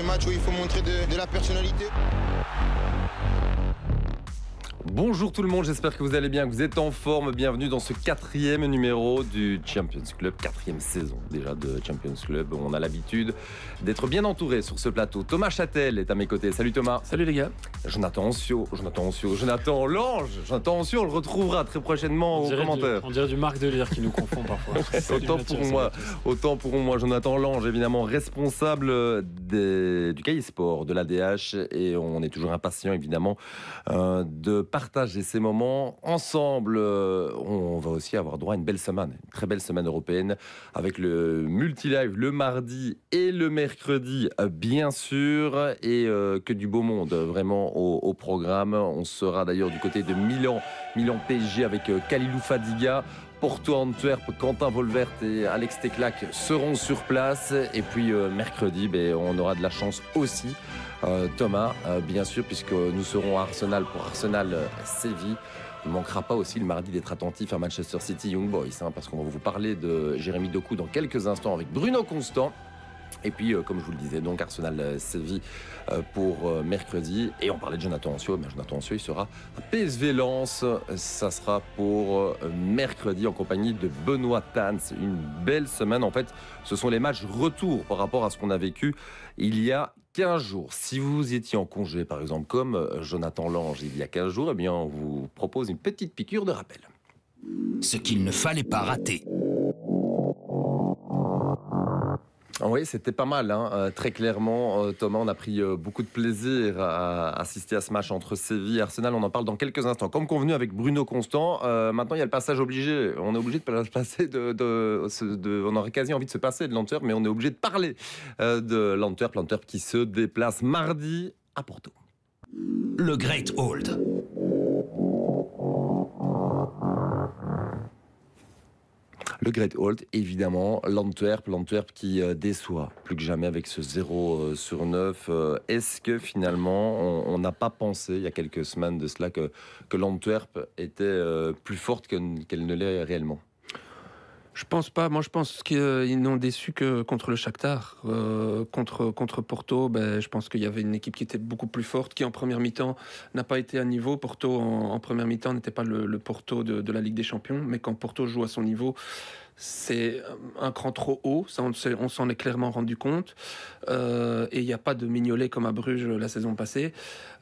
Ces matchs où il faut montrer de la personnalité. Bonjour tout le monde, j'espère que vous allez bien, que vous êtes en forme. Bienvenue dans ce quatrième numéro du Champions Club, quatrième saison déjà de Champions Club. On a l'habitude d'être bien entouré sur ce plateau. Thomas Châtel est à mes côtés. Salut Thomas. Salut les gars. Jonathan Ancio, Jonathan Ancio, Jonathan Lange. Jonathan Ancio, on le retrouvera très prochainement aux commentaires. on dirait du Marc Delire qui nous confond parfois. autant pour moi, autant pour moi, Jonathan Lange, évidemment responsable du cahier sport de l'ADH et on est toujours impatient évidemment euh, de partager ces moments ensemble. Euh, on va aussi avoir droit à une belle semaine, une très belle semaine européenne avec le multi-live le mardi et le mercredi, euh, bien sûr, et euh, que du beau monde vraiment au, programme. On sera d'ailleurs du côté de Milan, Milan PSG avec Kalilou Fadiga. Porto Antwerp, Quentin Volvert et Alex Teclac seront sur place. Et puis mercredi, ben, on aura de la chance aussi euh, Thomas, euh, bien sûr, puisque nous serons à Arsenal pour Arsenal euh, Séville. Il ne manquera pas aussi le mardi d'être attentif à Manchester City Young Boys, hein, parce qu'on va vous parler de Jérémy Doku dans quelques instants avec Bruno Constant. Et puis, comme je vous le disais, donc Arsenal Séville pour mercredi. Et on parlait de Jonathan Ancio. Mais Jonathan Ancio, il sera à PSV Lens. Ça sera pour mercredi en compagnie de Benoît Tans. Une belle semaine. En fait, ce sont les matchs retour par rapport à ce qu'on a vécu il y a 15 jours. Si vous étiez en congé, par exemple, comme euh, Jonathan Lange il y a 15 jours, eh bien, on vous propose une petite piqûre de rappel. Ce qu'il ne fallait pas rater. Oui, c'était pas mal, hein. euh, très clairement. Euh, Thomas, on a pris euh, beaucoup de plaisir à assister à ce match entre Séville et Arsenal. On en parle dans quelques instants. Comme convenu avec Bruno Constant, maintenant il y a le passage obligé. On est obligé de passer de, On aurait quasi envie de se passer de l'Antwerp, mais on est obligé de parler de l'Antwerp. L'Antwerp qui se déplace mardi à Porto. Le Great Old. Le Great Old, évidemment, l'Antwerp, l'Antwerp qui euh, déçoit plus que jamais avec ce 0 euh, sur 9. Euh, est-ce que finalement, on n'a pas pensé, il y a quelques semaines de cela, que, que l'Antwerp était plus forte qu'elle ne l'est réellement? Je pense pas. Moi, je pense qu'ils n'ont déçu que contre le Shakhtar. Euh, contre, Porto, ben, je pense qu'il y avait une équipe qui était beaucoup plus forte, qui en première mi-temps n'a pas été à niveau. Porto, en, première mi-temps, n'était pas le, Porto de, la Ligue des Champions. Mais quand Porto joue à son niveau, c'est un cran trop haut, ça on, s'en est clairement rendu compte. Euh, et il n'y a pas de mignolet comme à Bruges la saison passée.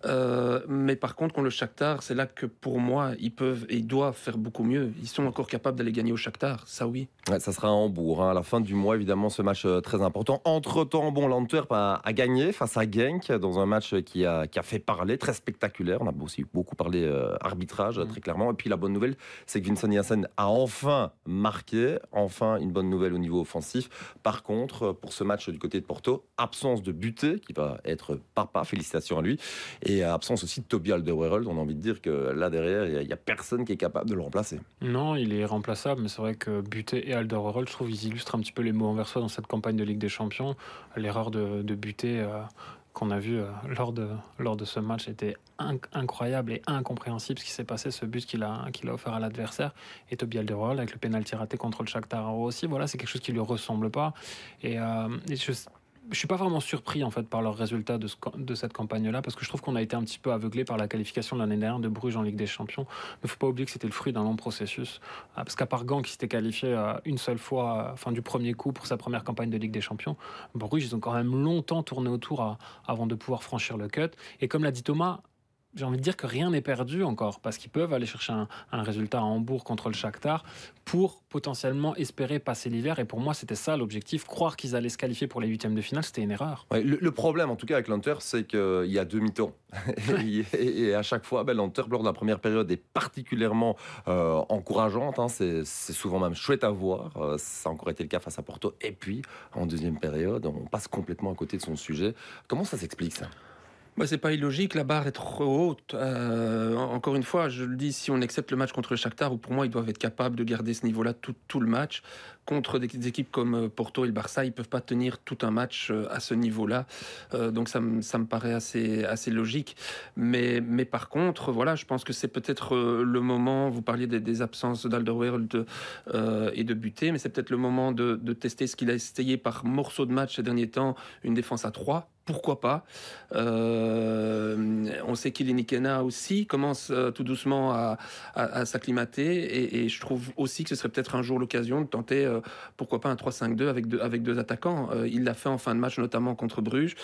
Euh, mais par contre, contre le Shakhtar, c'est là que pour moi, ils peuvent et ils doivent faire beaucoup mieux. Ils sont encore capables d'aller gagner au Shakhtar, ça oui. ça sera à Hambourg, hein, à la fin du mois, évidemment, ce match euh, très important. Entre-temps, bon, l'Antwerp a, gagné face à Genk dans un match qui a, qui a fait parler, très spectaculaire. On a aussi beaucoup parlé arbitrage, mm. très clairement. Et puis la bonne nouvelle, c'est que Vincent Janssen a enfin marqué enfin une bonne nouvelle au niveau offensif. Par contre, pour ce match du côté de Porto, absence de buté qui va être papa, félicitations à lui, et absence aussi de Toby Alderweireld. On a envie de dire que là derrière, il n'y a, personne qui est capable de le remplacer. Non, il est remplaçable, mais c'est vrai que Buté et Alderweireld, je trouve, ils illustrent un petit peu les mots envers soi dans cette campagne de Ligue des Champions. L'erreur de, de Buté. Euh, qu'on a vu euh, lors, de, lors de ce match était incroyable et incompréhensible ce qui s'est passé, ce but qu'il a, a offert à l'adversaire. Et Toby Alderweireld avec le pénalty raté contre le Shakhtar aussi, voilà, c'est quelque chose qui lui ressemble pas. Et, euh, et je, je suis pas vraiment surpris en fait par leurs résultats de, cette campagne-là parce que je trouve qu'on a été un petit peu aveuglé par la qualification de l'année dernière de Bruges en Ligue des Champions. Mais faut pas oublier que c'était le fruit d'un long processus. Ah, parce qu'à part Gand qui s'était qualifié euh, une seule fois, enfin du premier coup pour sa première campagne de Ligue des Champions, Bruges ils ont quand même longtemps tourné autour avant de pouvoir franchir le cut. Et comme l'a dit Thomas, j'ai envie de dire que rien n'est perdu encore, parce qu'ils peuvent aller chercher un, résultat à Hambourg contre le Shakhtar pour potentiellement espérer passer l'hiver. Et pour moi, c'était ça l'objectif. Croire qu'ils allaient se qualifier pour les huitièmes de finale, c'était une erreur. le, problème, en tout cas, avec l'Inter, c'est qu'il y a deux mi-temps. et, à chaque fois, ben, l'Inter, lors de la première période, est particulièrement euh, encourageante. Hein. C'est souvent même chouette à voir. Euh, ça a encore été le cas face à Porto. Et puis, en deuxième période, on passe complètement à côté de son sujet. Comment ça s'explique, ça? C'est pas illogique, la barre est trop haute. Euh, encore une fois, je le dis, si on accepte le match contre le Shakhtar, où pour moi ils doivent être capables de garder ce niveau-là tout, le match, contre des, équipes comme euh, Porto et le Barça, ils peuvent pas tenir tout un match euh, à ce niveau-là. donc ça, me paraît assez, logique. Mais, par contre, voilà, je pense que c'est peut-être le moment, vous parliez des, absences d'Alderweireld et de Buté, mais c'est peut-être le moment de, tester ce qu'il a essayé par morceaux de match ces derniers temps, une défense à 3 pourquoi pas? Euh, on sait qu'Ilinikena aussi commence euh, tout doucement à, s'acclimater et, je trouve aussi que ce serait peut-être un jour l'occasion de tenter, euh, pourquoi pas un 3-5-2 avec deux, avec deux attaquants. il l'a fait en fin de match, notamment contre Bruges,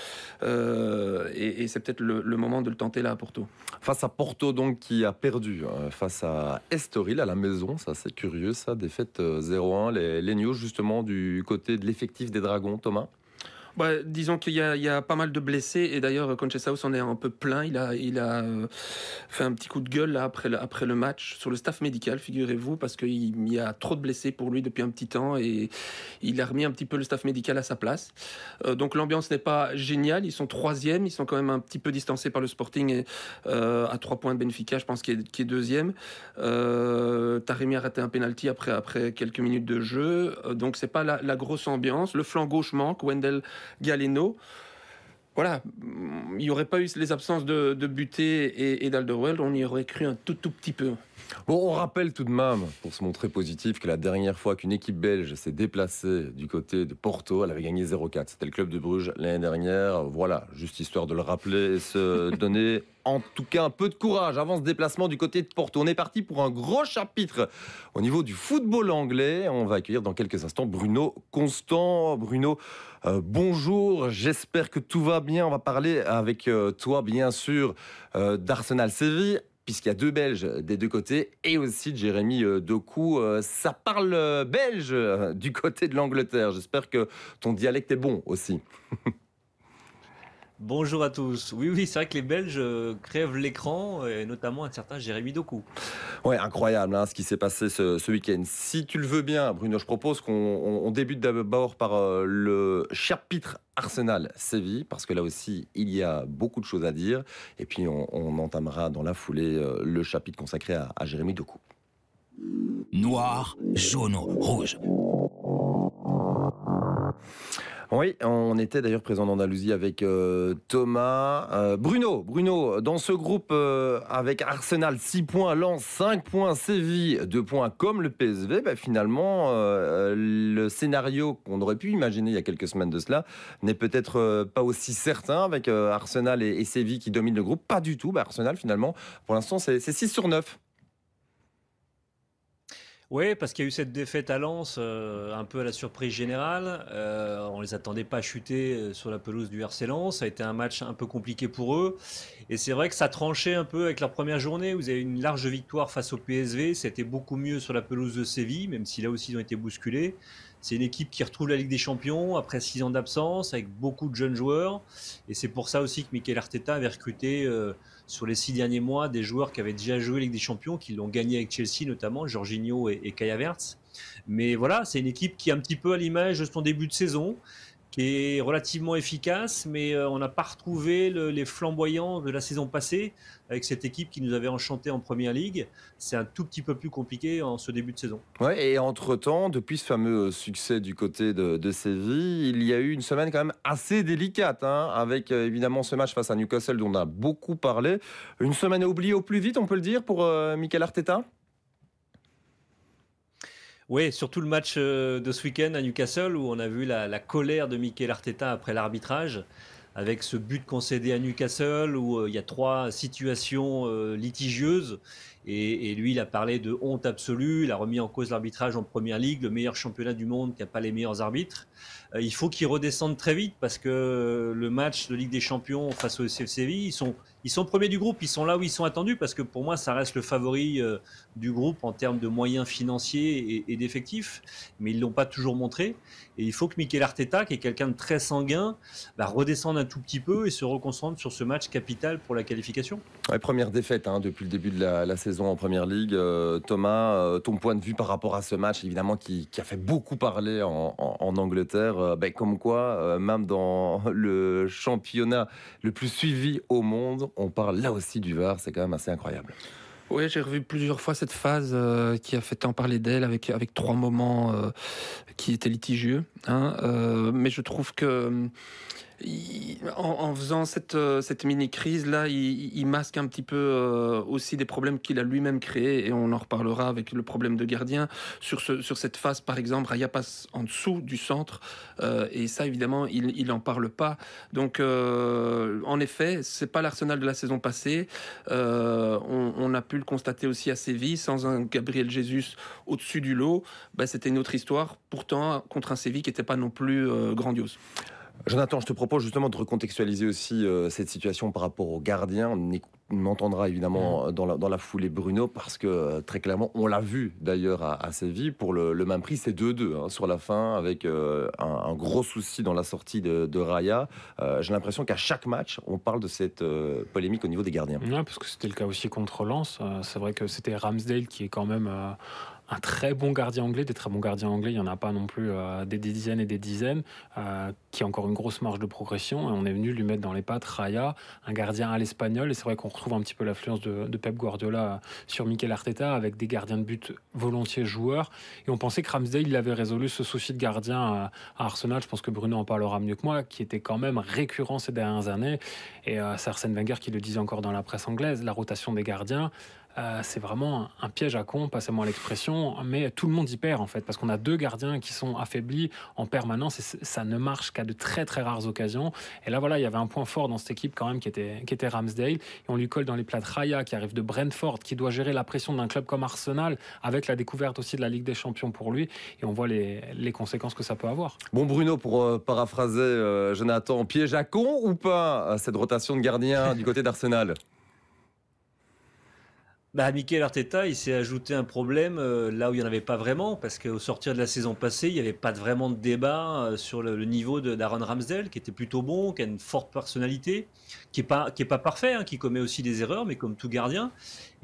et, c'est peut-être le, moment de le tenter là à Porto. Face à Porto, donc, qui a perdu hein, face à Estoril à la maison, ça c'est curieux, ça, défaite 0-1, les, les news justement du côté de l'effectif des Dragons, Thomas? Bah, disons qu'il y, a pas mal de blessés et d'ailleurs Conchessaus en est un peu plein. Il a, il a euh, fait un petit coup de gueule après, le, après le match sur le staff médical, figurez-vous, parce qu'il y a trop de blessés pour lui depuis un petit temps et il a remis un petit peu le staff médical à sa place. Euh, donc l'ambiance n'est pas géniale. Ils sont troisième, ils sont quand même un petit peu distancés par le Sporting et, euh, à trois points de Benfica, je pense, qui est, qui est deuxième. Taremi a raté un penalty après, après quelques minutes de jeu, donc c'est pas la, la grosse ambiance. Le flanc gauche manque. Wendell Galeno. Voilà, il n'y aurait pas eu les absences de, de Buté et, et d'Alderweireld, on y aurait cru un tout tout petit peu. Bon, on rappelle tout de même, pour se montrer positif, que la dernière fois qu'une équipe belge s'est déplacée du côté de Porto, elle avait gagné 0-4. C'était le club de Bruges l'année dernière. Voilà, juste histoire de le rappeler et se donner en tout cas un peu de courage avant ce déplacement du côté de Porto. On est parti pour un gros chapitre au niveau du football anglais. On va accueillir dans quelques instants Bruno Constant. Bruno, euh, bonjour, j'espère que tout va bien. On va parler avec euh, toi, bien sûr, euh, d'Arsenal Séville puisqu'il y a deux Belges des deux côtés, et aussi Jérémy euh, Doku. Euh, ça parle euh, belge du côté de l'Angleterre. J'espère que ton dialecte est bon aussi. Bonjour à tous. Oui, oui, c'est vrai que les Belges crèvent l'écran, et notamment un certain Jérémy Doku. Ouais, incroyable hein, ce qui s'est passé ce, week-end. Si tu le veux bien, Bruno, je propose qu'on débute d'abord par le chapitre Arsenal-Séville, parce que là aussi, il y a beaucoup de choses à dire. Et puis, on, entamera dans la foulée euh, le chapitre consacré à, à Jérémy Doku. Noir, jaune, rouge. Oui, on était d'ailleurs présent en Andalousie avec euh, Thomas. Euh, Bruno, Bruno, dans ce groupe euh, avec Arsenal 6 points, Lens 5 points, Séville 2 points comme le PSV, bah, finalement, le scénario qu'on aurait pu imaginer il y a quelques semaines de cela n'est peut-être pas aussi certain avec Arsenal et, Séville qui dominent le groupe. Pas du tout. Bah, Arsenal, finalement, pour l'instant, c'est 6 sur 9. Oui, parce qu'il y a eu cette défaite à Lens, euh, un peu à la surprise générale. Euh, on les attendait pas chuter euh, sur la pelouse du RC Lens. Ça a été un match un peu compliqué pour eux. Et c'est vrai que ça tranchait un peu avec leur première journée. Vous avez une large victoire face au PSV. C'était beaucoup mieux sur la pelouse de Séville, même si là aussi ils ont été bousculés. C'est une équipe qui retrouve la Ligue des Champions après six ans d'absence, avec beaucoup de jeunes joueurs. Et c'est pour ça aussi que Mikel Arteta avait recruté sur les six derniers mois des joueurs qui avaient déjà joué Ligue des Champions, qui l'ont gagné avec Chelsea notamment, Jorginho et, et Kaya Mais voilà, c'est une équipe qui est un petit peu à l'image de son début de saison, qui est relativement efficace, mais euh, on n'a pas retrouvé les flamboyants de la saison passée avec cette équipe qui nous avait enchanté en Première Ligue. C'est un tout petit peu plus compliqué en ce début de saison. Ouais, et entre-temps, depuis ce fameux succès du côté de, Séville, il y a eu une semaine quand même assez délicate, hein, avec euh, évidemment ce match face à Newcastle dont on a beaucoup parlé. Une semaine oubliée au plus vite, on peut le dire, pour euh, Michael Arteta? Oui, surtout le match euh, de ce week-end à Newcastle où on a vu la, colère de Mikel Arteta après l'arbitrage avec ce but concédé à Newcastle où euh, il y a trois situations euh, litigieuses et, lui il a parlé de honte absolue, il a remis en cause l'arbitrage en première ligue, le meilleur championnat du monde qui n'a pas les meilleurs arbitres. il faut qu'il redescende très vite parce que le match de Ligue des Champions face au CF Séville, ils sont ils sont premiers du groupe, ils sont là où ils sont attendus parce que pour moi, ça reste le favori euh, du groupe en termes de moyens financiers et, d'effectifs, mais ils l'ont pas toujours montré. Et il faut que Mikel Arteta, qui est quelqu'un de très sanguin, bah, redescende un tout petit peu et se reconcentre sur ce match capital pour la qualification. première défaite hein, depuis le début de la, saison en Première Ligue. Euh, Thomas, euh, ton point de vue par rapport à ce match, évidemment, qui, a fait beaucoup parler en, Angleterre, ben, comme quoi, même dans le championnat le plus suivi au monde, on parle là aussi du VAR, c'est quand même assez incroyable. Oui, j'ai revu plusieurs fois cette phase euh, qui a fait tant parler d'elle avec, avec trois moments euh, qui étaient litigieux. Hein, euh, mais je trouve que en, faisant cette, euh, cette mini-crise, là, il, masque un petit peu euh, aussi des problèmes qu'il a lui-même créés, et on en reparlera avec le problème de gardien. Sur, sur cette phase, par exemple, Raya passe en dessous du centre, euh, et ça, évidemment, il n'en parle pas. Donc, en effet, c'est pas l'Arsenal de la saison passée. On, a pu le constater aussi à Séville, sans un Gabriel Jesus au-dessus du lot, bah, c'était une autre histoire. Pourtant, contre un Séville qui n'était pas non plus grandiose. Jonathan, je te propose justement de recontextualiser aussi euh, cette situation par rapport aux gardiens. On, entendra évidemment mmh. dans, la, foulée Bruno parce que euh, très clairement, on l'a vu d'ailleurs à, Séville pour le, même prix, c'est 2-2 hein, sur la fin avec euh, un, gros souci dans la sortie de, Raya. J'ai l'impression qu'à chaque match, on parle de cette polémique au niveau des gardiens. Oui, parce que c'était le cas aussi contre Lens. c'est vrai que c'était Ramsdale qui est quand même un très bon gardien anglais, des très bons gardiens anglais, il n'y en a pas non plus euh, des, dizaines et des dizaines, euh, qui a encore une grosse marge de progression. Et on est venu lui mettre dans les pattes Raya, un gardien à l'espagnol. Et c'est vrai qu'on retrouve un petit peu l'influence de, Pep Guardiola sur Mikel Arteta, avec des gardiens de but volontiers joueurs. Et on pensait que Ramsdale il avait résolu ce souci de gardien à, Arsenal. Je pense que Bruno en parlera mieux que moi, qui était quand même récurrent ces dernières années. Et euh, c'est Arsène Wenger qui le disait encore dans la presse anglaise, la rotation des gardiens. Euh, c'est vraiment un piège à con, passez-moi l'expression, mais tout le monde y perd en fait, parce qu'on a deux gardiens qui sont affaiblis en permanence et ça ne marche qu'à de très très rares occasions. Et là voilà, il y avait un point fort dans cette équipe quand même qui était, Ramsdale, et on lui colle dans les plats de Raya qui arrive de Brentford, qui doit gérer la pression d'un club comme Arsenal, avec la découverte aussi de la Ligue des Champions pour lui, et on voit les, conséquences que ça peut avoir. Bon Bruno, pour euh, paraphraser euh, Jonathan, piège à con ou pas cette rotation de gardien du côté d'Arsenal? Bah, Mikel Arteta, il s'est ajouté un problème euh, là où il n'y en avait pas vraiment, parce qu'au sortir de la saison passée, il n'y avait pas vraiment de débat euh, sur le, niveau d'Aaron Ramsdale, qui était plutôt bon, qui a une forte personnalité, qui n'est pas, qui est pas parfait, hein, qui commet aussi des erreurs, mais comme tout gardien.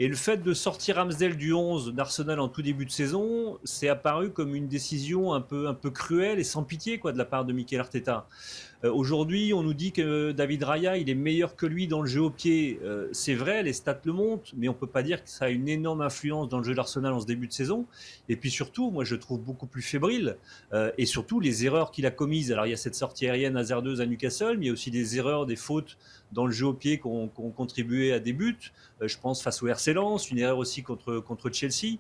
Et le fait de sortir Ramsdale du 11 d'Arsenal en tout début de saison, c'est apparu comme une décision un peu, un peu cruelle et sans pitié quoi, de la part de Mikel Arteta. Euh, aujourd'hui, on nous dit que David Raya, il est meilleur que lui dans le jeu au pied. Euh, c'est vrai, les stats le montrent, mais on peut pas dire que ça a une énorme influence dans le jeu d'Arsenal en ce début de saison. Et puis surtout, moi, je trouve beaucoup plus fébrile. Euh, et surtout, les erreurs qu'il a commises. Alors, il y a cette sortie aérienne hasardeuse à Newcastle, mais il y a aussi des erreurs, des fautes dans le jeu au pied qui ont, contribué à des buts. je pense face au RC Lens, une erreur aussi contre, contre Chelsea.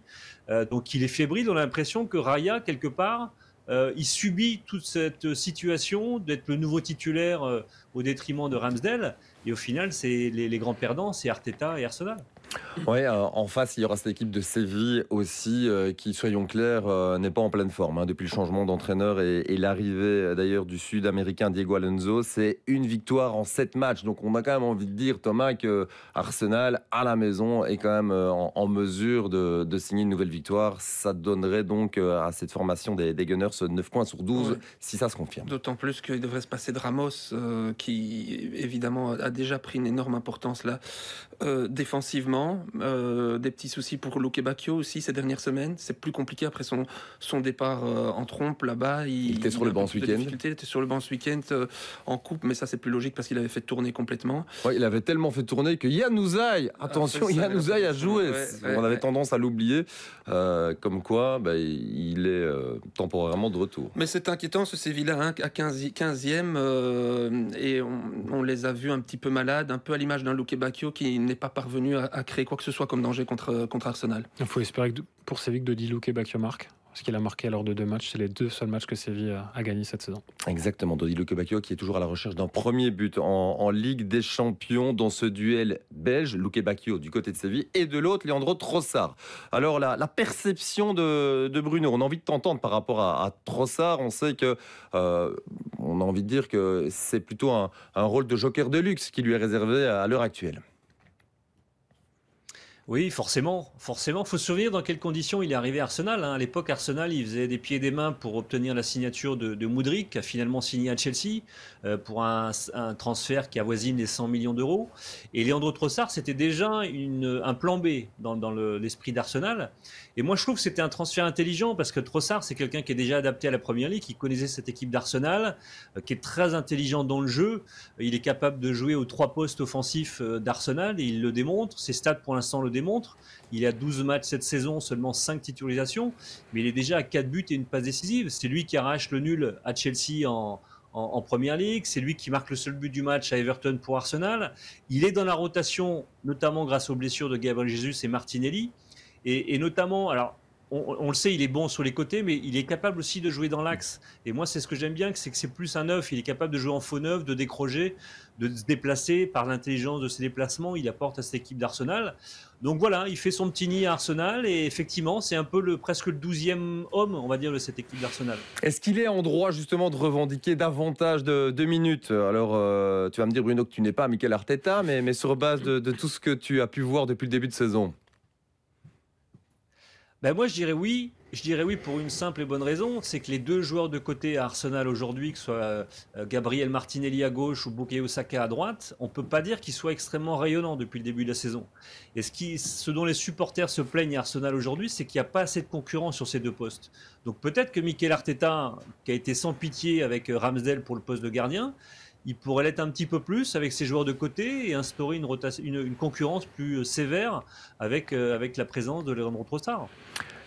donc, il est fébrile. On a l'impression que Raya, quelque part, euh, il subit toute cette situation d'être le nouveau titulaire euh, au détriment de Ramsdale. Et au final, c'est les grands perdants, c'est Arteta et Arsenal. Oui, euh, en face, il y aura cette équipe de Séville aussi, euh, qui, soyons clairs, euh, n'est pas en pleine forme. Hein, depuis le changement d'entraîneur et, l'arrivée d'ailleurs du Sud-Américain Diego Alonso, c'est une victoire en sept matchs. Donc on a quand même envie de dire, Thomas, que Arsenal, à la maison, est quand même en, mesure de, signer une nouvelle victoire. Ça donnerait donc à cette formation des, des Gunners 9 points sur 12, si ça se confirme. D'autant plus qu'il devrait se passer de Ramos, qui évidemment a déjà pris une énorme importance là, défensivement. Euh, des petits soucis pour Luke Bacchio aussi ces dernières semaines. C'est plus compliqué après son, son départ euh, en trompe là-bas. Il, était sur le banc ce week-end. Il était sur le banc ce week-end en coupe, mais ça c'est plus logique parce qu'il avait fait tourner complètement. il avait tellement fait tourner que Yann Ouzaï, ah, attention, Yann Ouzaï a joué. On avait tendance à l'oublier. Euh, comme quoi, bah, il est temporairement de retour. Mais c'est inquiétant ce Séville hein, à 15, e et on, les a vus un petit peu malades, un peu à l'image d'un Luke Bacchio qui n'est pas parvenu à, à créer quoi que ce soit comme danger contre, contre Arsenal. Il faut espérer que pour Séville de Dilou et marque ce qu'il a marqué lors de deux matchs. C'est les deux seuls matchs que Séville a, gagné cette saison. Exactement. Dodi Lukebakio qui est toujours à la recherche d'un premier but en, Ligue des Champions dans ce duel belge. Lukebakio du côté de Séville et de l'autre, Leandro Trossard. Alors, la, la perception de, Bruno, on a envie de t'entendre par rapport à, Trossard. On sait que, euh, on a envie de dire que c'est plutôt un, un rôle de joker de luxe qui lui est réservé à l'heure actuelle. Oui, forcément, forcément. Faut se souvenir dans quelles conditions il est arrivé à Arsenal. hein. À l'époque, Arsenal, il faisait des pieds et des mains pour obtenir la signature de, de qui a finalement signé à Chelsea euh, pour un, transfert qui avoisine les 100 millions d'euros. Et Leandro Trossard, c'était déjà un plan B dans, dans le- l'esprit d'Arsenal. Et moi, je trouve que c'était un transfert intelligent parce que Trossard, c'est quelqu'un qui est déjà adapté à la Première Ligue, qui connaissait cette équipe d'Arsenal, euh, qui est très intelligent dans le jeu. Il est capable de jouer aux trois postes offensifs euh, d'Arsenal et il le démontre. Ses stats pour l'instant le démontrent. Il a 12 matchs cette saison, seulement 5 titularisations, mais il est déjà à 4 buts et une passe décisive. C'est lui qui arrache le nul à Chelsea en, en, en Première Ligue. C'est lui qui marque le seul but du match à Everton pour Arsenal. Il est dans la rotation, notamment grâce aux blessures de Gabriel Jesus et Martinelli. Et, et notamment, alors, on, le sait, il est bon sur les côtés, mais il est capable aussi de jouer dans l'axe. Et moi, c'est ce que j'aime bien, c'est que c'est plus un neuf. Il est capable de jouer en faux neuf, de décrocher, de se déplacer par l'intelligence de ses déplacements. Il apporte à cette équipe d'Arsenal. Donc voilà, il fait son petit nid à Arsenal et effectivement, c'est un peu le presque le douzième homme, on va dire, de cette équipe d'Arsenal. Est-ce qu'il est en droit justement de revendiquer davantage de, minutes? Alors, euh, tu vas me dire, Bruno, que tu n'es pas Michael Arteta, mais, sur base de tout ce que tu as pu voir depuis le début de saison. Ben moi, je dirais oui. Je dirais oui pour une simple et bonne raison, c'est que les deux joueurs de côté à Arsenal aujourd'hui, que ce soit euh, Gabriel Martinelli à gauche ou Bukayo Saka à droite, on peut pas dire qu'ils soient extrêmement rayonnants depuis le début de la saison. Et ce, qui, ce dont les supporters se plaignent à Arsenal aujourd'hui, c'est qu'il n'y a pas assez de concurrents sur ces deux postes. Donc peut-être que Mikel Arteta, qui a été sans pitié avec euh, Ramsdale pour le poste de gardien, il pourrait l'être un petit peu plus avec ses joueurs de côté et instaurer une, concurrence plus euh, sévère avec, euh, avec la présence de Leandro Trossard.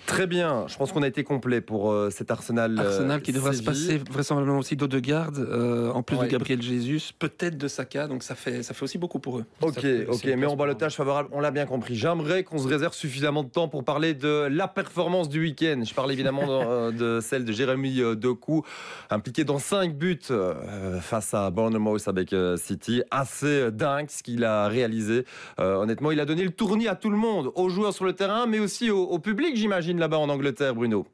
Très bien, je pense qu'on a été complet pour euh, cet Arsenal. euh, Arsenal qui devrait se passer vraisemblablement aussi d'Odegaard, euh, en plus Ouais. de Gabriel Jesus, peut-être de Saka, donc ça fait, ça fait aussi beaucoup pour eux. Ok, peut- ok, mais en balotage favorable, on l'a bien compris. J'aimerais qu'on se réserve suffisamment de temps pour parler de la performance du week-end. Je parle évidemment de, de celle de Jérémy Doku, impliqué dans 5 buts euh, face à Bournemouth avec City. Assez dingue ce qu'il a réalisé. Honnêtement, il a donné le tournis à tout le monde, aux joueurs sur le terrain, mais aussi au, au public, j'imagine, là-bas en Angleterre, Bruno.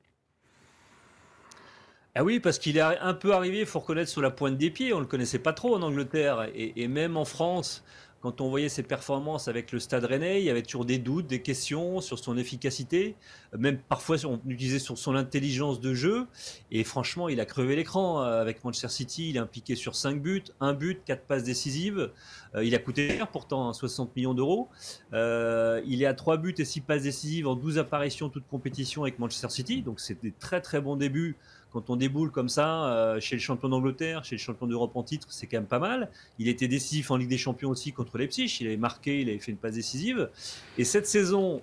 Ah oui, parce qu'il est un peu arrivé, il faut reconnaître, sur la pointe des pieds. On ne le connaissait pas trop en Angleterre. Et, et même en France, quand on voyait ses performances avec le Stade Rennais, il y avait toujours des doutes, des questions sur son efficacité. Même parfois, on utilisait sur son intelligence de jeu. Et franchement, il a crevé l'écran. Euh, Avec Manchester City, il est impliqué sur 5 buts, 1 but, 4 passes décisives. Euh, il a coûté cher, pourtant, hein, 60 millions d'euros. Euh, il est à 3 buts et 6 passes décisives en 12 apparitions, toutes compétitions avec Manchester City. Donc, c'est des très très bons débuts quand on déboule comme ça euh, chez le champion d'Angleterre, chez le champion d'Europe en titre, c'est quand même pas mal. Il était décisif en Ligue des Champions aussi contre Leipzig. Il avait marqué, il avait fait une passe décisive. Et cette saison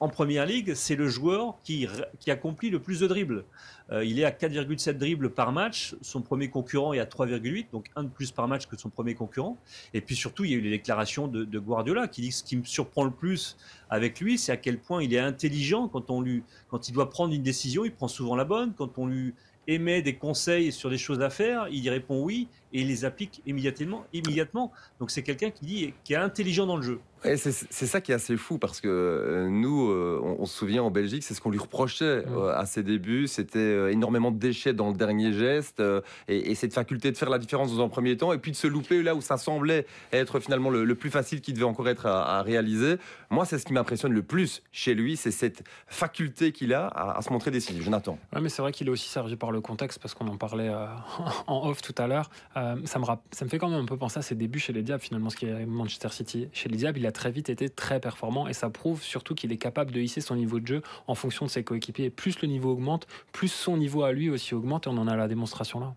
en Première Ligue, c'est le joueur qui, accomplit le plus de dribbles. Euh, il est à 4,7 dribbles par match. Son premier concurrent est à 3,8, donc un de plus par match que son premier concurrent. Et puis surtout, il y a eu les déclarations de, Guardiola qui dit que ce qui me surprend le plus avec lui, c'est à quel point il est intelligent quand, on lui, quand il doit prendre une décision, il prend souvent la bonne. Quand on lui émet des conseils sur des choses à faire, il y répond oui et il les applique immédiatement. immédiatement. Donc c'est quelqu'un qui qui est intelligent dans le jeu. Et c'est c'est ça qui est assez fou parce que euh, nous, euh, on, on se souvient en Belgique, c'est ce qu'on lui reprochait euh, à ses débuts. C'était énormément de déchets dans le dernier geste et, et cette faculté de faire la différence dans un premier temps et puis de se louper là où ça semblait être finalement le, le plus facile qui devait encore être à, à réaliser. Moi, c'est ce qui m'impressionne le plus chez lui, c'est cette faculté qu'il a à, à se montrer décisif. Jonathan. Ouais, mais c'est vrai qu'il est aussi servi par le contexte parce qu'on en parlait en off tout à l'heure. Ça, me rapp- ça me fait quand même un peu penser à ses débuts chez les Diables, finalement, ce qui est Manchester City. Chez les Diables, il a très vite été très performant et ça prouve surtout qu'il est capable de hisser son niveau de jeu en fonction de ses coéquipiers. Plus le niveau augmente, plus son niveau à lui aussi augmente et on en a la démonstration là.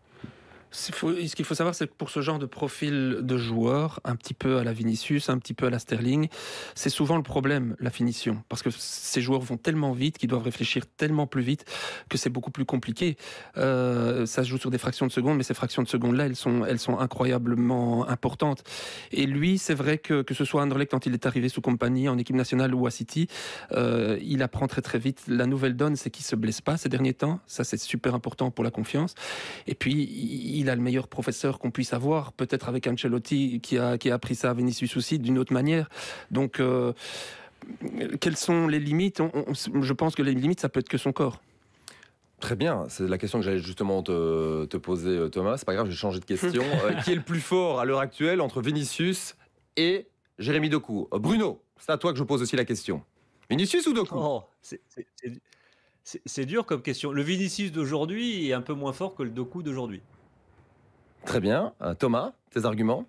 Ce qu'il faut- savoir, c'est que pour ce genre de profil de joueur, un petit peu à la Vinicius, un petit peu à la Sterling, c'est souvent le problème, la finition. Parce que ces joueurs vont tellement vite qu'ils doivent réfléchir tellement plus vite que c'est beaucoup plus compliqué. Euh, ça se joue sur des fractions de secondes, mais ces fractions de secondes-là, elles sont, elles sont incroyablement importantes. Et lui, c'est vrai que, que ce soit Anderlecht quand il est arrivé sous compagnie, en équipe nationale ou à City, euh, il apprend très très vite. La nouvelle donne, c'est qu'il se blesse pas ces derniers temps. Ça, c'est super important pour la confiance. Et puis, il a le meilleur professeur qu'on puisse avoir, peut-être avec Ancelotti qui a, qui a appris ça à Vinicius aussi d'une autre manière. Donc, euh, quelles sont les limites? On- on- Je pense que les limites, ça peut être que son corps. Très bien, c'est la question que j'allais justement te, te poser, euh, Thomas. C'est pas grave, je vais changer de question. Euh, qui est le plus fort à l'heure actuelle entre Vinicius et Jérémy Doku? Bruno, c'est à toi que je pose aussi la question. Vinicius ou Doku? Oh, c'est dur comme question. Le Vinicius d'aujourd'hui est un peu moins fort que le Doku d'aujourd'hui. Très bien. Euh, Thomas, tes arguments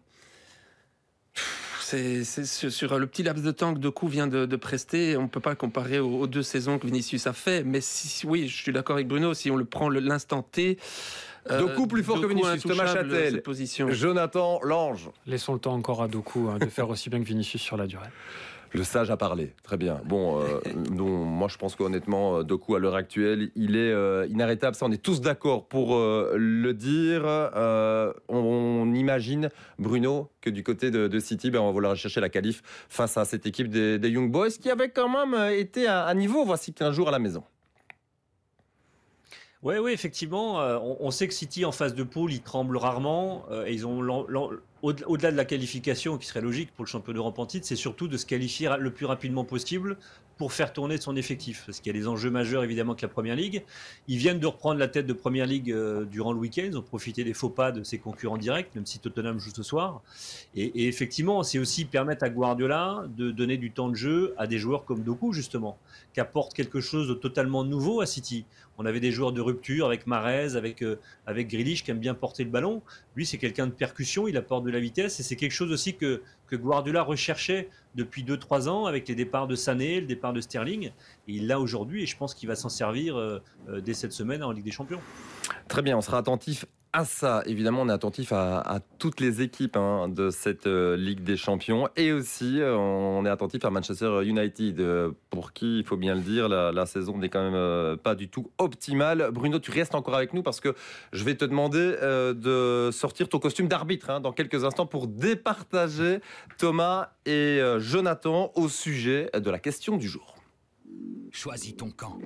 C'est sur, sur le petit laps de temps que Doku vient de, de prester. On ne peut pas le comparer aux, aux deux saisons que Vinicius a fait. Mais si, oui, je suis d'accord avec Bruno. Si on le prend l'instant T. euh, Doku plus fort que Vinicius. Thomas Châtel. Jonathan Lange. Laissons le temps encore à Doku hein, de faire aussi bien que Vinicius sur la durée. Le sage a parlé, très bien. Bon, euh, non, moi je pense qu'honnêtement, euh, Doku à l'heure actuelle, il est euh, inarrêtable. Ça, on est tous d'accord pour euh, le dire. Euh, on, on imagine, Bruno, que du côté de, de City, ben, on va vouloir chercher la qualif face à cette équipe des, des Young Boys qui avait quand même été à, à niveau voici 15 jours à la maison. Oui, oui, effectivement. euh, on, on sait que City en phase de poule, ils tremblent rarement. euh, et ils ont au-delà de la qualification, qui serait logique pour le champion d'Europe en c'est surtout de se qualifier le plus rapidement possible pour faire tourner son effectif. Parce qu'il y a des enjeux majeurs évidemment que la Première Ligue. Ils viennent de reprendre la tête de Première Ligue euh, durant le week-end. Ils ont profité des faux pas de ses concurrents directs, même si Tottenham joue ce soir. Et, et effectivement, c'est aussi permettre à Guardiola de donner du temps de jeu à des joueurs comme Doku justement, qui apportent quelque chose de totalement nouveau à City. On avait des joueurs de rupture avec Marez, avec, euh, avec Grealish qui aime bien porter le ballon. Lui, c'est quelqu'un de percussion, il apporte de la vitesse et c'est quelque chose aussi que, que Guardiola recherchait depuis 2-3 ans avec les départs de Sané, le départ de Sterling. Et il l'a aujourd'hui et je pense qu'il va s'en servir euh, euh, dès cette semaine en Ligue des Champions. Très bien, on sera attentif à ça. Évidemment, on est attentif à, toutes les équipes hein, de cette euh, Ligue des Champions. Et aussi, euh, on est attentif à Manchester United, euh, pour qui, il faut bien le dire, la, saison n'est quand même pas du tout optimale. Bruno, tu restes encore avec nous parce que je vais te demander de sortir ton costume d'arbitre hein, dans quelques instants pour départager Thomas et Jonathan au sujet de la question du jour. Choisis ton camp.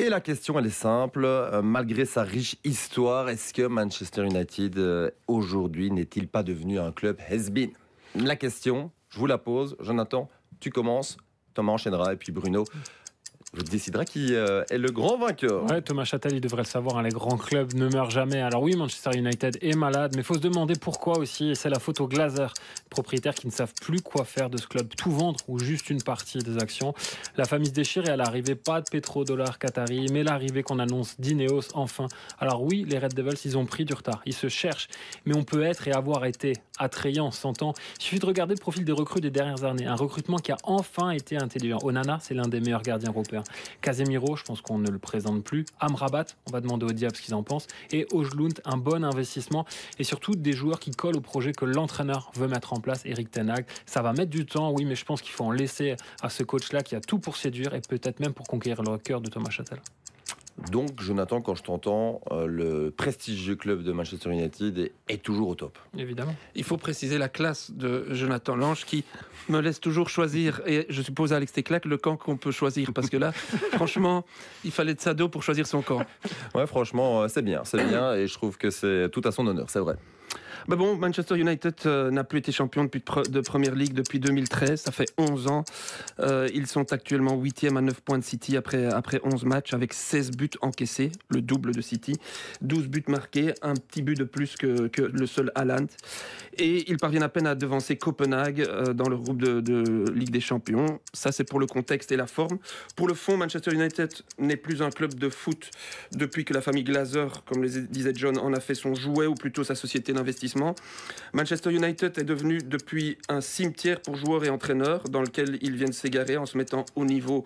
Et la question, elle est simple. Euh, malgré sa riche histoire, est-ce que Manchester United, euh, aujourd'hui, n'est-il pas devenu un club has-been? La question, je vous la pose. Jonathan, tu commences. Thomas enchaînera. Et puis Bruno, je déciderai qui euh, est le grand vainqueur. Thomas Châtel, il devrait le savoir, hein, les grands clubs ne meurent jamais. Alors oui, Manchester United est malade, mais faut se demander pourquoi aussi. C'est la faute aux Glazers, propriétaires qui ne savent plus quoi faire de ce club, tout vendre ou juste une partie des actions. La famille se déchire et à l'arrivée, pas de pétrodollar qatari, mais l'arrivée qu'on annonce d'Ineos enfin. Alors oui, les Red Devils, ils ont pris du retard, ils se cherchent, mais on peut être et avoir été attrayant, s'entend. Il suffit de regarder le profil des recrues des dernières années. Un recrutement qui a enfin été intelligent. Onana, c'est l'un des meilleurs gardiens européens. Casemiro, je pense qu'on ne le présente plus. Amrabat, on va demander aux Diables ce qu'ils en pensent. Et Ojlund, un bon investissement. Et surtout des joueurs qui collent au projet que l'entraîneur veut mettre en place, Eric Ten Hag. Ça va mettre du temps, oui, mais je pense qu'il faut en laisser à ce coach-là qui a tout pour séduire et peut-être même pour conquérir le cœur de Thomas Châtel. Donc, Jonathan, quand je t'entends, euh, le prestigieux club de Manchester United est, est toujours au top. Évidemment. Il faut préciser la classe de Jonathan Lange qui me laisse toujours choisir, et je suppose Alex Teclac, le camp qu'on peut choisir. Parce que là, franchement, il fallait de Sado pour choisir son camp. Ouais, franchement, euh, c'est bien, c'est bien. Et je trouve que c'est tout à son honneur, c'est vrai. Mais bon, Manchester United euh, n'a plus été champion de, pre- de Première Ligue depuis 2013, ça fait 11 ans. Euh, ils sont actuellement 8e à 9 points de City après, après 11 matchs avec 16 buts encaissés, le double de City, 12 buts marqués, un petit but de plus que, le seul Haaland. Et ils parviennent à peine à devancer Copenhague euh, dans le groupe de, de Ligue des Champions. Ça, c'est pour le contexte et la forme. Pour le fond, Manchester United n'est plus un club de foot depuis que la famille Glazer, comme disait John, en a fait son jouet ou plutôt sa société d'investissement. Manchester United est devenu depuis un cimetière pour joueurs et entraîneurs dans lequel ils viennent s'égarer en se mettant au niveau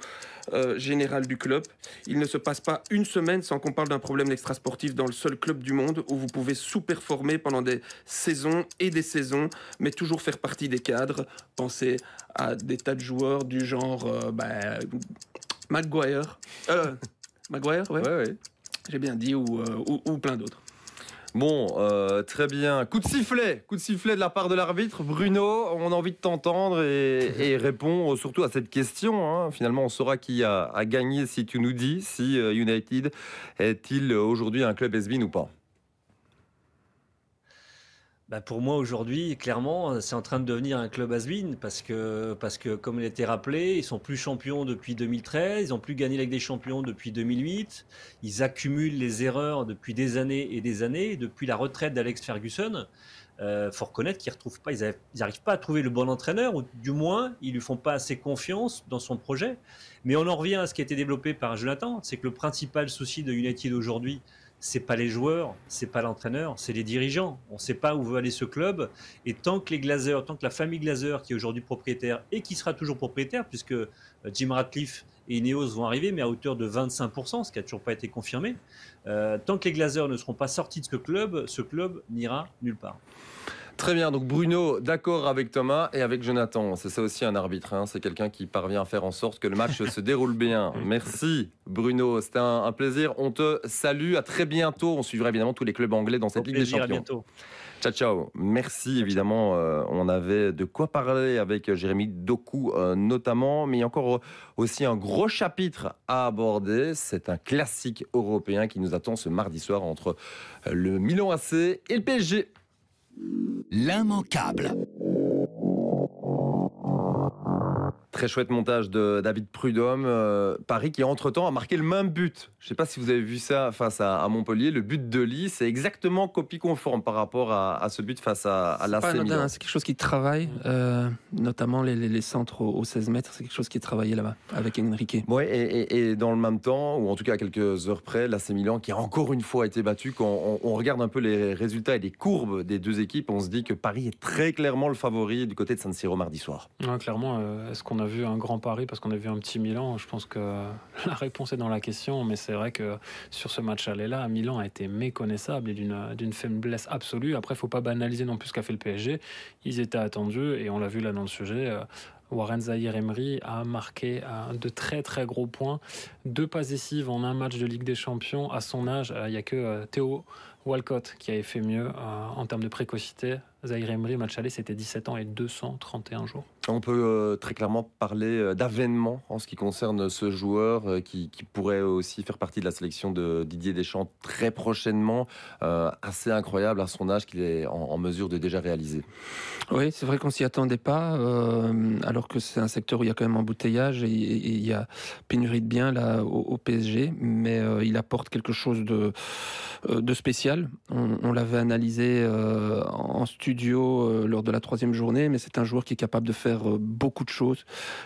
euh, général du club. Il ne se passe pas une semaine sans qu'on parle d'un problème extrasportif dans le seul club du monde où vous pouvez sous-performer pendant des saisons et des saisons, mais toujours faire partie des cadres. Pensez à des tas de joueurs du genre euh, bah, Maguire. Euh, Maguire, ouais, Ouais, ouais. j'ai bien dit, ou, euh, ou, ou plein d'autres. Bon, euh, très bien. Coup de sifflet, coup de sifflet de la part de l'arbitre. Bruno, on a envie de t'entendre et, et répond surtout à cette question. hein. Finalement, on saura qui a, a gagné si tu nous dis si euh, United est-il aujourd'hui un club has ou pas. Bah, pour moi aujourd'hui, clairement, c'est en train de devenir un club has parce que, parce que, comme il a été rappelé, ils sont plus champions depuis 2013, ils n'ont plus gagné avec des champions depuis 2008, ils accumulent les erreurs depuis des années et des années, depuis la retraite d'Alex Ferguson. euh, faut reconnaître qu'ils retrouvent pas, ils n'arrivent pas à trouver le bon entraîneur, ou du moins, ils lui font pas assez confiance dans son projet. Mais on en revient à ce qui a été développé par Jonathan, c'est que le principal souci de United aujourd'hui, c'est pas les joueurs, c'est pas l'entraîneur, c'est les dirigeants. On ne sait pas où veut aller ce club. Et tant que les Glazers, tant que la famille Glazer, qui est aujourd'hui propriétaire et qui sera toujours propriétaire, puisque euh, Jim Ratcliffe et Ineos vont arriver, mais à hauteur de 25%, ce qui n'a toujours pas été confirmé, euh, tant que les Glazers ne seront pas sortis de ce club, ce club n'ira nulle part. Très bien, donc Bruno, d'accord avec Thomas et avec Jonathan. C'est ça aussi un arbitre, hein. c'est quelqu'un qui parvient à faire en sorte que le match se déroule bien. Merci Bruno, c'était un, plaisir. On te salue, à très bientôt. On suivra évidemment tous les clubs anglais dans cette Ligue des Champions. À bientôt. Ciao, ciao. Merci, évidemment. Euh, on avait de quoi parler avec Jérémy Doku, euh, notamment, mais il y a encore aussi un gros chapitre à aborder. C'est un classique européen qui nous attend ce mardi soir entre le Milan AC et le PSG. L'immanquable. Très chouette montage de David Prudhomme. Euh, Paris qui, entre-temps, a marqué le même but. Je ne sais pas si vous avez vu ça face à, Montpellier. Le but de Lee, c'est exactement copie conforme par rapport à, ce but face à, à l'AC Milan. C'est quelque chose qui travaille, euh, notamment les, centres aux, 16 mètres. C'est quelque chose qui est travaillé là-bas avec Enrique. Oui, et, dans le même temps, ou en tout cas à quelques heures près, l'AC Milan qui a encore une fois été battu. Quand on, on, regarde un peu les résultats et les courbes des deux équipes, on se dit que Paris est très clairement le favori du côté de San Siro mardi soir. clairement, euh, est-ce qu'on a vu un grand pari parce qu'on a vu un petit Milan Je pense que la réponse est dans la question, mais c'est vrai que sur ce match aller-là, Milan a été méconnaissable et d'une faiblesse absolue. Après, faut pas banaliser non plus ce qu'a fait le PSG. Ils étaient attendus et on l'a vu là dans le sujet. Euh, Warren Zahir Emery a marqué euh, de très très gros points. Deux passes décisives en un match de Ligue des Champions. À son âge, euh, il n'y a que Théo Walcott qui avait fait mieux en termes de précocité. Zahir Emery, match aller, c'était 17 ans et 231 jours. On peut euh, très clairement parler euh, d'avènement en ce qui concerne ce joueur euh, qui, pourrait aussi faire partie de la sélection de Didier Deschamps très prochainement. assez incroyable à son âge qu'il est en, mesure de déjà réaliser. Oui, c'est vrai qu'on s'y attendait pas, alors que c'est un secteur où il y a quand même embouteillage et, il y a pénurie de biens là au, PSG, mais il apporte quelque chose de, de spécial. On, l'avait analysé en studio lors de la troisième journée, mais c'est un joueur qui est capable de faire euh, beaucoup de choses,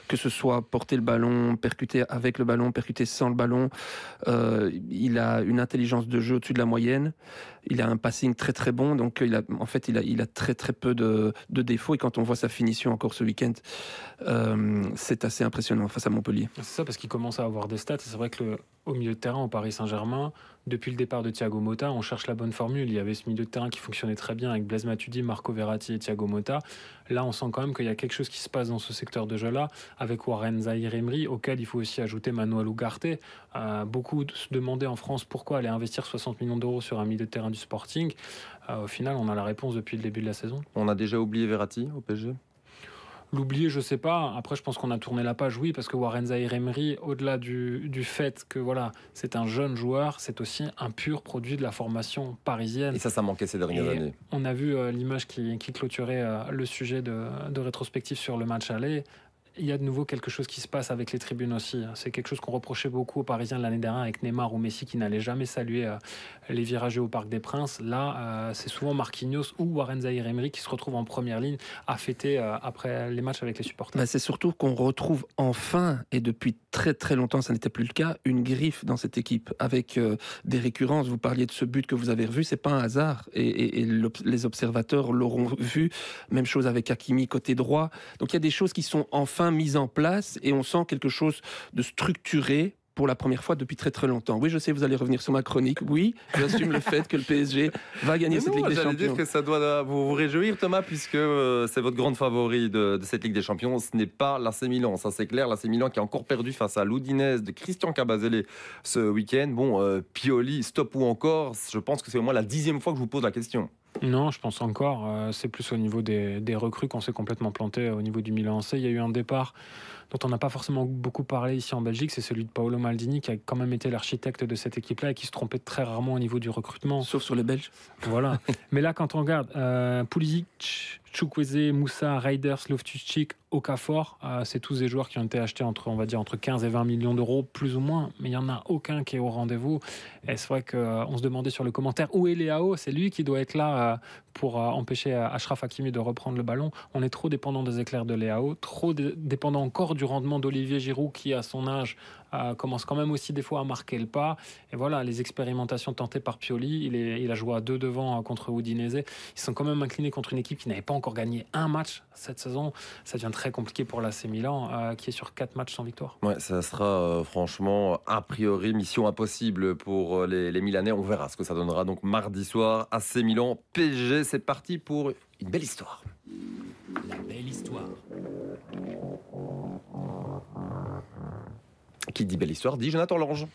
que ce soit porter le ballon, percuter avec le ballon, percuter sans le ballon. Euh, il a une intelligence de jeu au-dessus de la moyenne. Il a un passing très très bon, donc en fait il a, très très peu de, défauts. Et quand on voit sa finition encore ce week-end, euh, c'est assez impressionnant face à Montpellier. C'est ça parce qu'il commence à avoir des stats. C'est vrai que au milieu de terrain au Paris Saint-Germain, depuis le départ de Thiago Motta, on cherche la bonne formule. Il y avait ce milieu de terrain qui fonctionnait très bien avec Blaise Matuidi, Marco Verratti et Thiago Motta. Là, on sent quand même qu'il y a quelque chose qui se passe dans ce secteur de jeu-là, avec Warren Zahir auquel il faut aussi ajouter Manuel Ugarte. Euh, beaucoup se demandaient en France pourquoi aller investir 60 millions d'euros sur un milieu de terrain du Sporting. Euh, au final, on a la réponse depuis le début de la saison. On a déjà oublié Verratti au PSG L'oublier, je sais pas. Après, je pense qu'on a tourné la page, oui, parce que Warren Zahir Emery, au-delà du, du, fait que voilà, c'est un jeune joueur, c'est aussi un pur produit de la formation parisienne. Et ça, ça manquait ces dernières années. On a vu euh, l'image qui, qui, clôturait euh, le sujet de, de rétrospective sur le match aller il y a de nouveau quelque chose qui se passe avec les tribunes aussi. C'est quelque chose qu'on reprochait beaucoup aux Parisiens l'année dernière avec Neymar ou Messi qui n'allaient jamais saluer euh, les virages au Parc des Princes. Là, euh, c'est souvent Marquinhos ou Warren Zahir Emery qui se retrouvent en première ligne à fêter euh, après les matchs avec les supporters. Bah, c'est surtout qu'on retrouve enfin, et depuis très très longtemps ça n'était plus le cas, une griffe dans cette équipe avec des récurrences. Vous parliez de ce but que vous avez revu, c'est pas un hasard et les observateurs l'auront vu. Même chose avec Hakimi côté droit. Donc il y a des choses qui sont enfin mise en place et on sent quelque chose de structuré pour la première fois depuis très très longtemps. Oui, je sais, vous allez revenir sur ma chronique. Oui, j'assume le fait que le PSG va gagner cette Ligue des Champions. dire que ça doit vous, vous réjouir, Thomas, puisque euh, c'est votre grande favori de, cette Ligue des Champions. Ce n'est pas l'AC Milan, ça c'est clair. L'AC Milan qui a encore perdu face à l'Oudinez de Christian Cabazele ce week-end. Bon, euh, Pioli, stop ou encore Je pense que c'est au moins la dixième fois que je vous pose la question. Non, je pense encore. Euh, c'est plus au niveau des, recrues qu'on s'est complètement planté au niveau du Milan C. Il y a eu un départ dont on n'a pas forcément beaucoup parlé ici en Belgique, c'est celui de Paolo Maldini, qui a quand même été l'architecte de cette équipe-là et qui se trompait très rarement au niveau du recrutement. Sauf sur les Belges. Voilà. Mais là, quand on regarde euh, Pulisic, Chukwueze, Moussa, Raiders, Loftus-Cheek, Okafor, euh, c'est tous des joueurs qui ont été achetés entre, on va dire, entre 15 et 20 millions d'euros, plus ou moins, mais il n'y en a aucun qui est au rendez-vous. Et c'est vrai qu'on se demandait sur le commentaire où est Léao? C'est lui qui doit être là euh, pour euh, empêcher euh, Ashraf Hakimi de reprendre le ballon. On est trop dépendant des éclairs de Léao, trop dé- dépendant encore du rendement d'Olivier Giroud qui, à son âge, euh, commence quand même aussi des fois à marquer le pas. Et voilà, les expérimentations tentées par Pioli, il, est, il a joué à deux devant euh, contre Udinese. Ils sont quand même inclinés contre une équipe qui n'avait pas encore gagné un match cette saison. Ça devient très compliqué pour l'AC Milan, euh, qui est sur quatre matchs sans victoire. Ouais, ça sera euh, franchement, a priori, mission impossible pour les, les Milanais. On verra ce que ça donnera. Donc mardi soir, AC Milan, PSG, c'est parti pour une belle histoire. La belle histoire. Qui dit belle histoire dit Jonathan Lange.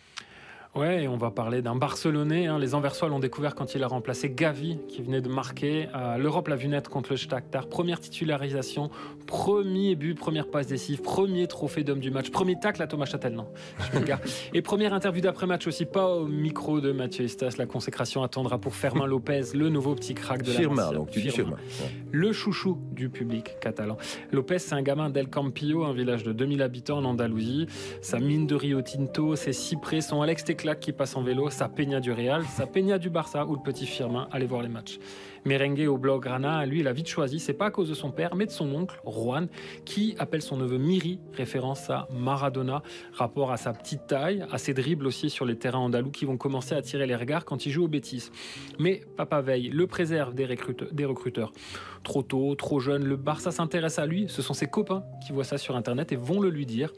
Ouais, et on va parler d'un Barcelonais. hein. Les Anversois l'ont découvert quand il a remplacé Gavi, qui venait de marquer. Euh, L'Europe l'a vu naître contre le Shakhtar. Première titularisation, premier but, première passe décisive, premier trophée d'homme du match, premier tacle à Thomas Châtel, non, je m'égare. Et première interview d'après-match aussi, pas au micro de Mathieu Estas. La consécration attendra pour Fermin Lopez, le nouveau petit crack de la Firmin, Masia. donc tu dis Firmin. Firmin. Ouais. Le chouchou du public catalan. Lopez, c'est un gamin d'El Campillo, un village de 2000 habitants en Andalousie. Sa mine de Rio Tinto, ses cyprès, son Alex Qui passe en vélo, sa Peña du Real, sa Peña du Barça ou le petit Firmin. Allez voir les matchs. Merengue au Blaugrana, lui, il a vite choisi. C'est pas à cause de son père, mais de son oncle, Juan, qui appelle son neveu Miri, référence à Maradona, rapport à sa petite taille, à ses dribbles aussi sur les terrains andalous qui vont commencer à attirer les regards quand il joue au Bétis. Mais Papa Veille le préserve des, des recruteurs. Trop tôt, trop jeune, le Barça s'intéresse à lui. Ce sont ses copains qui voient ça sur Internet et vont le lui dire.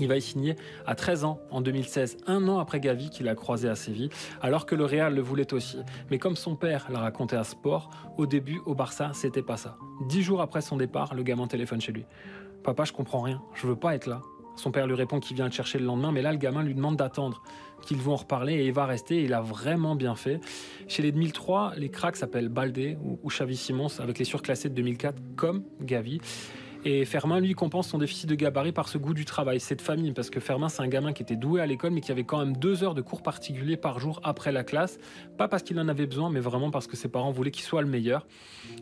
Il va y signer à 13 ans en 2016, un an après Gavi qu'il a croisé à Séville, alors que le Real le voulait aussi. Mais comme son père l'a raconté à Sport, au début au Barça, c'était pas ça. Dix jours après son départ, le gamin téléphone chez lui. Papa, je comprends rien, je veux pas être là. Son père lui répond qu'il vient le chercher le lendemain, mais là, le gamin lui demande d'attendre, qu'ils vont en reparler et il va rester. Il a vraiment bien fait. Chez les 2003, les cracks s'appellent Baldé ou, ou Xavi Simons, avec les surclassés de 2004, comme Gavi. Et Fermin, lui, compense son déficit de gabarit par ce goût du travail, cette famille, parce que Fermin, c'est un gamin qui était doué à l'école, mais qui avait quand même deux heures de cours particuliers par jour après la classe. Pas parce qu'il en avait besoin, mais vraiment parce que ses parents voulaient qu'il soit le meilleur.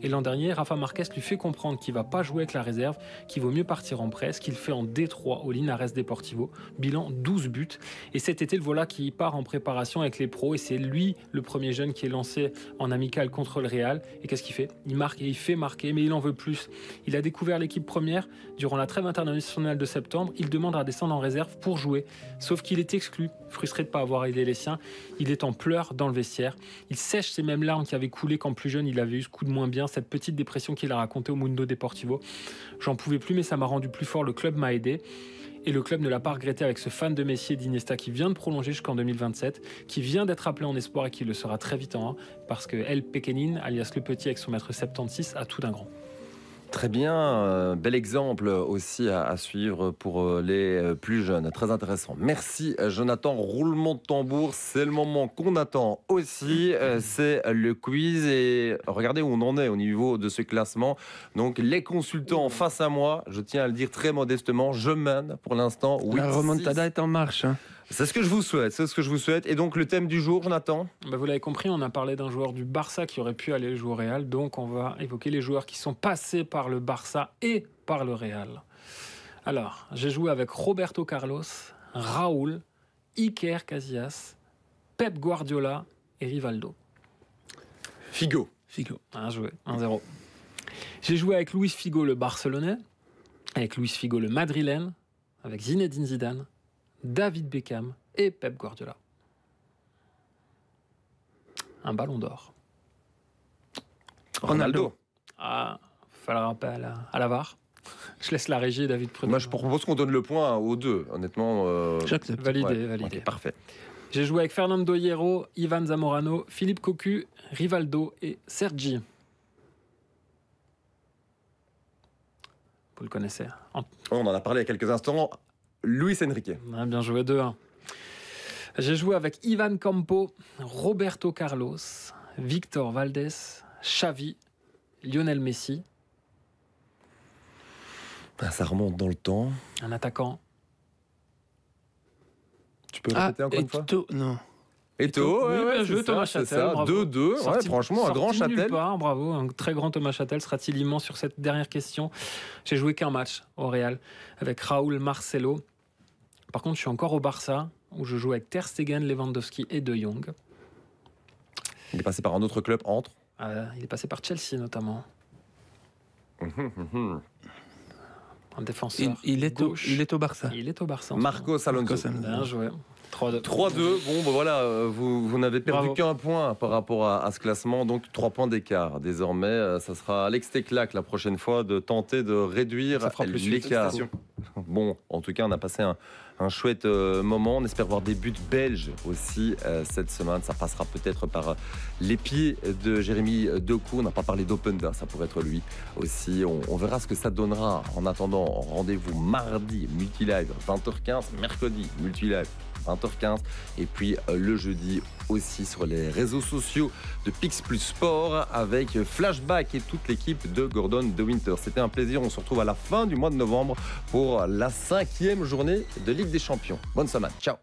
Et l'an dernier, Rafa Marquez lui fait comprendre qu'il va pas jouer avec la réserve, qu'il vaut mieux partir en presse, qu'il fait en D3 au Linares Deportivo. Bilan 12 buts. Et cet été, le voilà qui part en préparation avec les pros. Et c'est lui, le premier jeune, qui est lancé en amical contre le Real. Et qu'est-ce qu'il fait? Il marque et il fait marquer, mais il en veut plus. Il a découvert l'équipe première durant la trêve internationale de septembre. Il demande à descendre en réserve pour jouer. Sauf qu'il est exclu, frustré de ne pas avoir aidé les siens. Il est en pleurs dans le vestiaire. Il sèche ces mêmes larmes qui avaient coulé quand plus jeune il avait eu ce coup de moins bien, cette petite dépression qu'il a racontée au Mundo Deportivo. J'en pouvais plus, mais ça m'a rendu plus fort. Le club m'a aidé. Et le club ne l'a pas regretté avec ce fan de Messi et qui vient de prolonger jusqu'en 2027, qui vient d'être appelé en espoir et qui le sera très vite en 1, parce que El Pekenin, alias le petit avec son mètre 76, a tout d'un grand. Très bien, euh, bel exemple aussi à, à suivre pour euh, les euh, plus jeunes. Très intéressant. Merci Jonathan. Roulement de tambour, c'est le moment qu'on attend aussi. C'est le quiz et regardez où on en est au niveau de ce classement. Donc les consultants face à moi, je tiens à le dire très modestement, je mène pour l'instant. La 8-6. remontada est en marche. hein. C'est ce que je vous souhaite, c'est ce que je vous souhaite. Et donc le thème du jour, Jonathan Bah, vous l'avez compris, on a parlé d'un joueur du Barça qui aurait pu aller jouer au Real, donc on va évoquer les joueurs qui sont passés par le Barça et par le Real. Alors, j'ai joué avec Roberto Carlos, Raúl, Iker Casillas, Pep Guardiola et Rivaldo. Figo. Figo. Bien joué, 1-0. J'ai joué avec Luis Figo le Barcelonais, avec Luis Figo le Madrilène, avec Zinedine Zidane, David Beckham et Pep Guardiola. Un ballon d'or. Ronaldo. Ah, falloir appeler à la, à la VAR. Je laisse la régie, David Prudhomme. Moi je propose qu'on donne le point aux deux, honnêtement. euh, J'accepte. Validé, ouais, validé. parfait. J'ai joué avec Fernando Hierro, Ivan Zamorano, Philippe Cocu, Rivaldo et Sergi. Vous le connaissez. En- On en a parlé il y a quelques instants. Luis Enrique. Ah, bien joué 2-1. J'ai joué avec Ivan Campo, Roberto Carlos, Victor Valdés, Xavi, Lionel Messi, Ah, ça remonte dans le temps. un attaquant. Tu peux Ah, répéter encore une fois? non. Eto, Oui, ouais, c'est Thomas Châtel, ça. bravo. 2-2, ouais, Sorti- franchement, un grand Châtel. part, bravo, un très grand Thomas Châtel. Sera-t-il immense sur cette dernière question? J'ai joué qu'un match au Real avec Raúl Marcelo. Par contre, je suis encore au Barça où je joue avec Ter Stegen, Lewandowski et De Jong. Il est passé par un autre club entre? Euh, il est passé par Chelsea notamment. Un défenseur. Il, il est au, il est au Barça. Il est au Barça. Marcos Alonso. Bien joué. 3-2. 3-2. Bon, ben voilà, euh, vous, vous n'avez perdu qu'un point par rapport à, à ce classement, donc 3 points d'écart. Désormais, euh, ça sera Alex Teclac la prochaine fois de tenter de réduire l'écart. Bon, en tout cas, on a passé un, un chouette euh, moment. On espère voir des buts belges aussi euh, cette semaine. Ça passera peut-être par euh, les pieds de Jérémy Doku. On n'a pas parlé d'Openda, ça pourrait être lui aussi. On, verra ce que ça donnera. En attendant, rendez-vous mardi, multilive, 20h15, mercredi, multilive. 20h15 et puis le jeudi aussi sur les réseaux sociaux de Pix Plus Sport avec Flashback et toute l'équipe de Gordon de Winter. C'était un plaisir. On se retrouve à la fin du mois de novembre pour la cinquième journée de des Champions. Bonne semaine. Ciao.